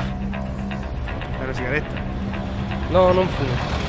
Pero cigareta. No, no fumo.